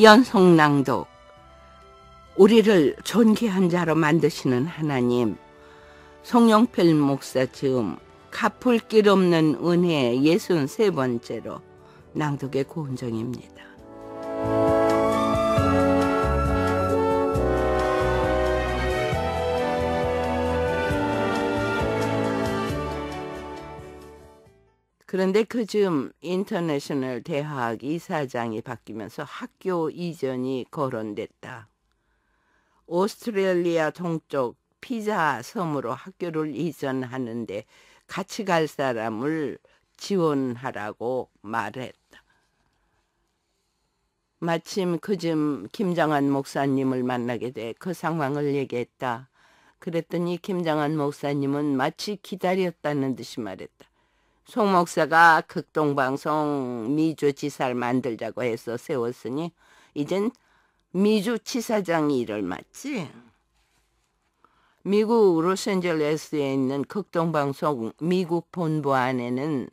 연속낭독 우리를 존귀한 자로 만드시는 하나님 송영필 목사 즈음 갚을 길 없는 은혜 예순 세 번째로 낭독의 고은정입니다. 그런데 그 즈음 인터내셔널 대학 이사장이 바뀌면서 학교 이전이 거론됐다. 오스트레일리아 동쪽 피자 섬으로 학교를 이전하는데 같이 갈 사람을 지원하라고 말했다. 마침 그즈음 김장한 목사님을 만나게 돼 그 상황을 얘기했다. 그랬더니 김장한 목사님은 마치 기다렸다는 듯이 말했다. 송 목사가 극동방송 미주지사를 만들자고 해서 세웠으니 이젠 미주지사장 일을 맡지. 미국 로스앤젤레스에 있는 극동방송 미국 본부 안에는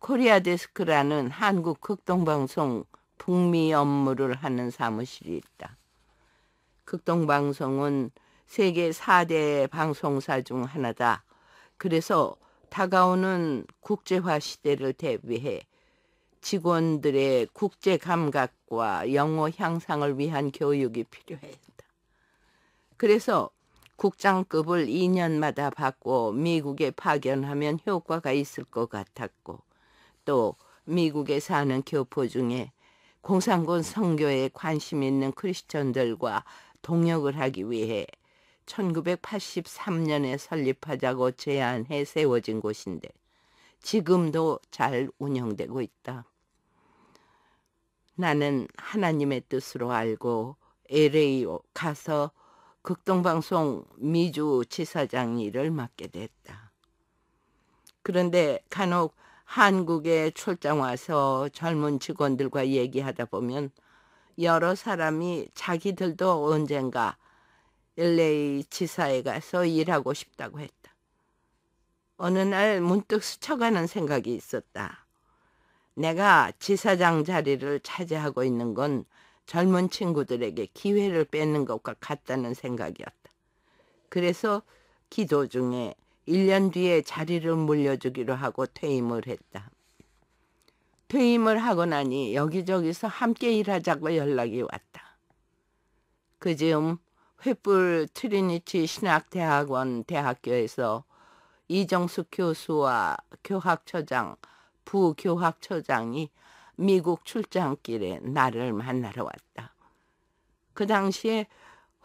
코리아 데스크라는 한국 극동방송 북미 업무를 하는 사무실이 있다. 극동방송은 세계 4대 방송사 중 하나다. 그래서 다가오는 국제화 시대를 대비해 직원들의 국제 감각과 영어 향상을 위한 교육이 필요했다. 그래서 국장급을 2년마다 받고 미국에 파견하면 효과가 있을 것 같았고 또 미국에 사는 교포 중에 공산군 선교에 관심 있는 크리스천들과 동역을 하기 위해 1983년에 설립하자고 제안해 세워진 곳인데 지금도 잘 운영되고 있다. 나는 하나님의 뜻으로 알고 LA 가서 극동방송 미주 지사장 일을 맡게 됐다. 그런데 간혹 한국에 출장 와서 젊은 직원들과 얘기하다 보면 여러 사람이 자기들도 언젠가 LA 지사에 가서 일하고 싶다고 했다. 어느 날 문득 스쳐가는 생각이 있었다. 내가 지사장 자리를 차지하고 있는 건 젊은 친구들에게 기회를 뺏는 것과 같다는 생각이었다. 그래서 기도 중에 1년 뒤에 자리를 물려주기로 하고 퇴임을 했다. 퇴임을 하고 나니 여기저기서 함께 일하자고 연락이 왔다. 그 즈음 횃불 트리니티 신학대학원 대학교에서 이정숙 교수와 교학처장, 부교학처장이 미국 출장길에 나를 만나러 왔다. 그 당시에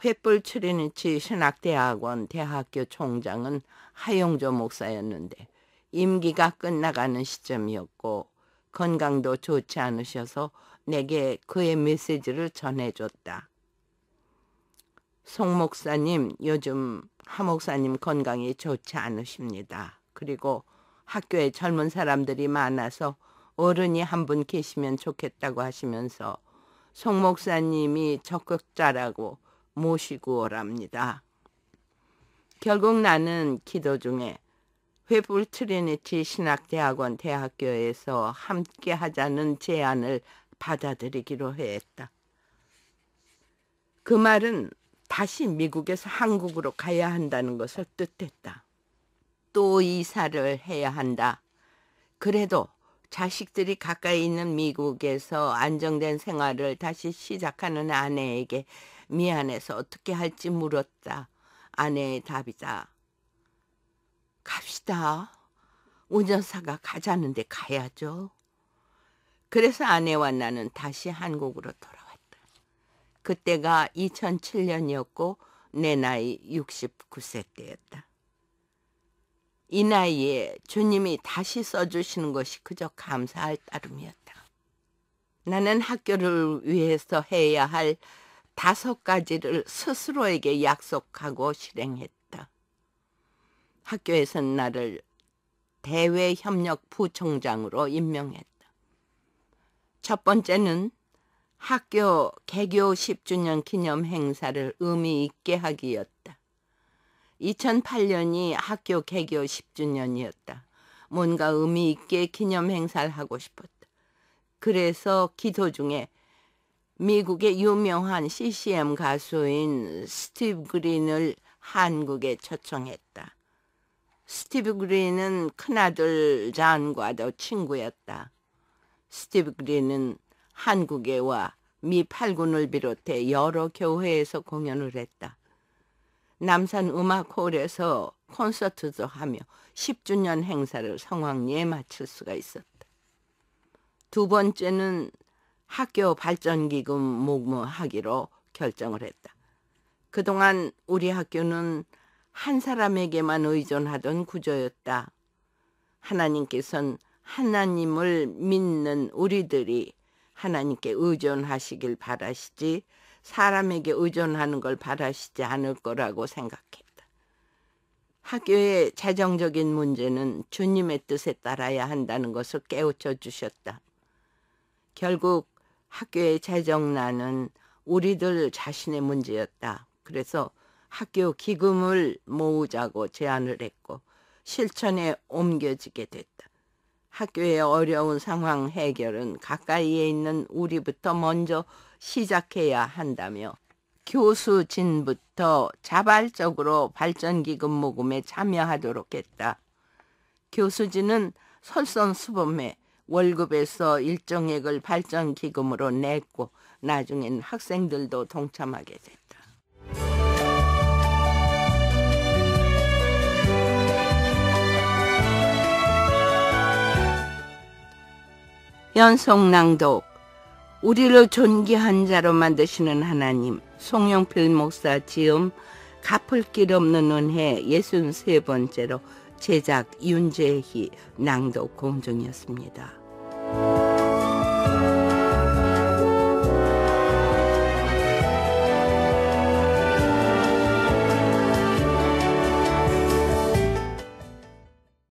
횃불 트리니티 신학대학원 대학교 총장은 하용조 목사였는데 임기가 끝나가는 시점이었고 건강도 좋지 않으셔서 내게 그의 메시지를 전해줬다. 송 목사님, 요즘 하 목사님 건강이 좋지 않으십니다. 그리고 학교에 젊은 사람들이 많아서 어른이 한 분 계시면 좋겠다고 하시면서 송 목사님이 적극자라고 모시고 오랍니다. 결국 나는 기도 중에 횃불 트리니티 신학대학원 대학교에서 함께 하자는 제안을 받아들이기로 했다. 그 말은 다시 미국에서 한국으로 가야 한다는 것을 뜻했다. 또 이사를 해야 한다. 그래도 자식들이 가까이 있는 미국에서 안정된 생활을 다시 시작하는 아내에게 미안해서 어떻게 할지 물었다. 아내의 답이다. 갑시다. 운전사가 가자는데 가야죠. 그래서 아내와 나는 다시 한국으로 돌아왔다. 그때가 2007년이었고 내 나이 69세 때였다. 이 나이에 주님이 다시 써주시는 것이 그저 감사할 따름이었다. 나는 학교를 위해서 해야 할 다섯 가지를 스스로에게 약속하고 실행했다. 학교에선 나를 대외협력 부총장으로 임명했다. 첫 번째는 학교 개교 10주년 기념 행사를 의미 있게 하기였다. 2008년이 학교 개교 10주년이었다. 뭔가 의미 있게 기념 행사를 하고 싶었다. 그래서 기도 중에 미국의 유명한 CCM 가수인 스티브 그린을 한국에 초청했다. 스티브 그린은 큰아들 잔과도 친구였다. 스티브 그린은 한국에 와 미 8군을 비롯해 여러 교회에서 공연을 했다. 남산 음악홀에서 콘서트도 하며 10주년 행사를 성황리에 마칠 수가 있었다. 두 번째는 학교 발전기금 목무하기로 결정을 했다. 그동안 우리 학교는 한 사람에게만 의존하던 구조였다. 하나님께서는 하나님을 믿는 우리들이 하나님께 의존하시길 바라시지 사람에게 의존하는 걸 바라시지 않을 거라고 생각했다. 학교의 재정적인 문제는 주님의 뜻에 따라야 한다는 것을 깨우쳐 주셨다. 결국 학교의 재정난은 우리들 자신의 문제였다. 그래서 학교 기금을 모으자고 제안을 했고 실천에 옮겨지게 됐다. 학교의 어려운 상황 해결은 가까이에 있는 우리부터 먼저 시작해야 한다며 교수진부터 자발적으로 발전기금 모금에 참여하도록 했다. 교수진은 설선수범해 월급에서 일정액을 발전기금으로 냈고 나중엔 학생들도 동참하게 됐다. 연속 낭독 우리를 존귀한 자로 만드시는 하나님 송영필 목사 지음 갚을 길 없는 은혜 63번째로 제작 윤재희 낭독 공정이었습니다.